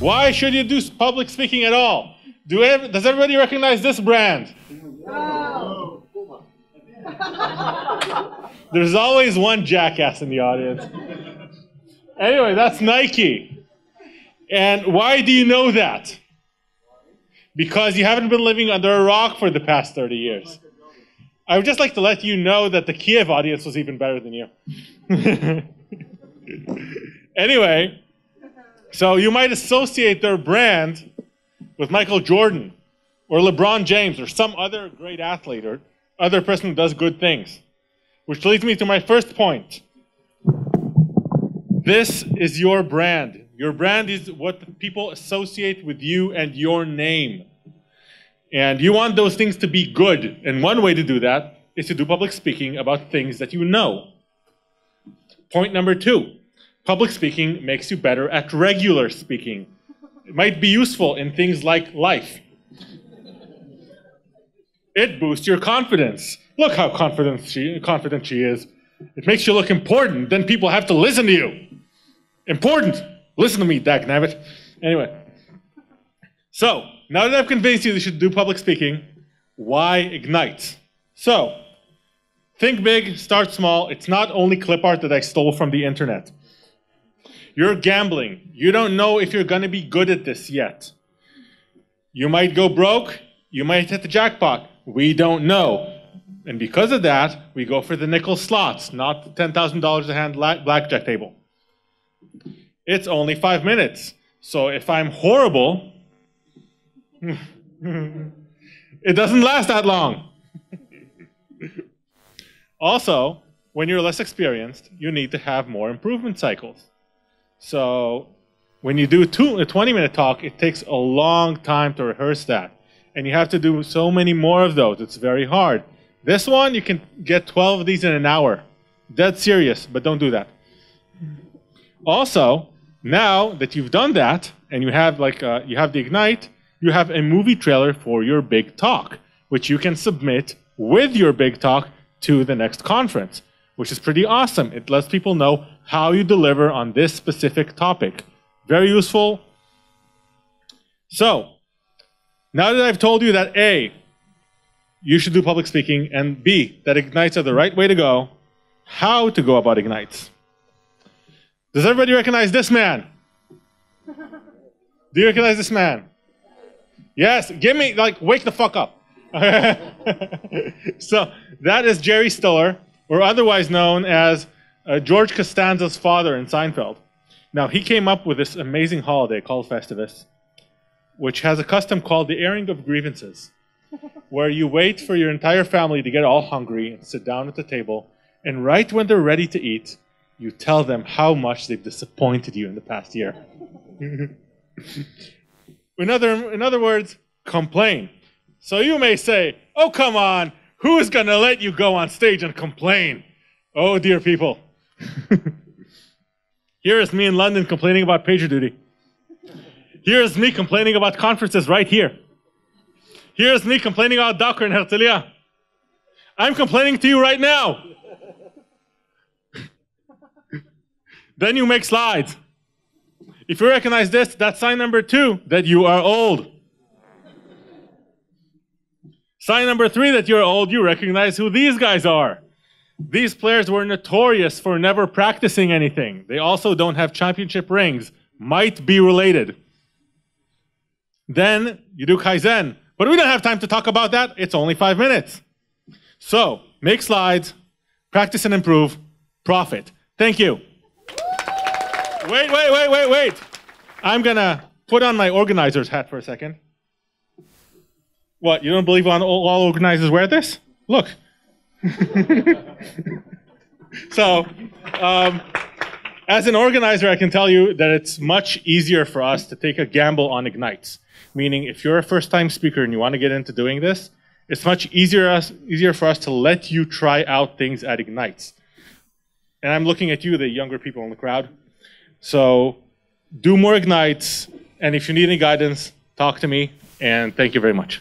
Why should you do public speaking at all? Do ev- does everybody recognize this brand? There's always one jackass in the audience. Anyway, that's Nike. And why do you know that? Because you haven't been living under a rock for the past 30 years. I would just like to let you know that the Kiev audience was even better than you. anyway, so you might associate their brand with Michael Jordan or LeBron James or some other great athlete or other person who does good things. Which leads me to my first point. This is your brand. Your brand is what people associate with you and your name. And you want those things to be good. And one way to do that is to do public speaking about things that you know. Point number two public speaking makes you better at regular speaking. It might be useful in things like life. It boosts your confidence. Look how confident she, confident she is. It makes you look important. Then people have to listen to you. Important. Listen to me, Dag Nabbit. Anyway. So, now that I've convinced you that you should do public speaking, why Ignite? So, think big, start small. It's not only clip art that I stole from the internet. You're gambling. You don't know if you're going to be good at this yet. You might go broke. You might hit the jackpot. We don't know. And because of that, we go for the nickel slots, not the $10,000 a hand blackjack table. It's only five minutes. So if I'm horrible, it doesn't last that long. also, when you're less experienced, you need to have more improvement cycles. So when you do two, a 20 minute talk, it takes a long time to rehearse that. And you have to do so many more of those. It's very hard. This one, you can get 12 of these in an hour. Dead serious, but don't do that. Also, now that you've done that, and you have like uh, you have the Ignite, you have a movie trailer for your big talk, which you can submit with your big talk to the next conference, which is pretty awesome. It lets people know how you deliver on this specific topic. Very useful. So, now that I've told you that A, you should do public speaking, and B, that Ignites are the right way to go, how to go about Ignites. Does everybody recognize this man? Do you recognize this man? Yes, give me, like, wake the fuck up. so that is Jerry Stiller, or otherwise known as uh, George Costanza's father in Seinfeld. Now, he came up with this amazing holiday called Festivus, which has a custom called the airing of grievances, where you wait for your entire family to get all hungry and sit down at the table, and right when they're ready to eat, you tell them how much they've disappointed you in the past year. in, other, in other words, complain. So you may say, oh, come on, who is going to let you go on stage and complain? Oh, dear people. Here is me in London complaining about PagerDuty. Here is me complaining about conferences right here. Here is me complaining about Docker and Herzliya. I'm complaining to you right now. then you make slides. If you recognize this, that's sign number two that you are old. Sign number three that you're old, you recognize who these guys are. These players were notorious for never practicing anything. They also don't have championship rings. Might be related. Then you do Kaizen. But we don't have time to talk about that. It's only five minutes. So make slides, practice and improve, profit. Thank you. Wait, wait, wait, wait, wait. I'm going to put on my organizer's hat for a second. What, you don't believe all organizers wear this? Look. so, um, as an organizer, I can tell you that it's much easier for us to take a gamble on Ignites. Meaning, if you're a first time speaker and you want to get into doing this, it's much easier, easier for us to let you try out things at Ignites. And I'm looking at you, the younger people in the crowd. So, do more Ignites, and if you need any guidance, talk to me, and thank you very much.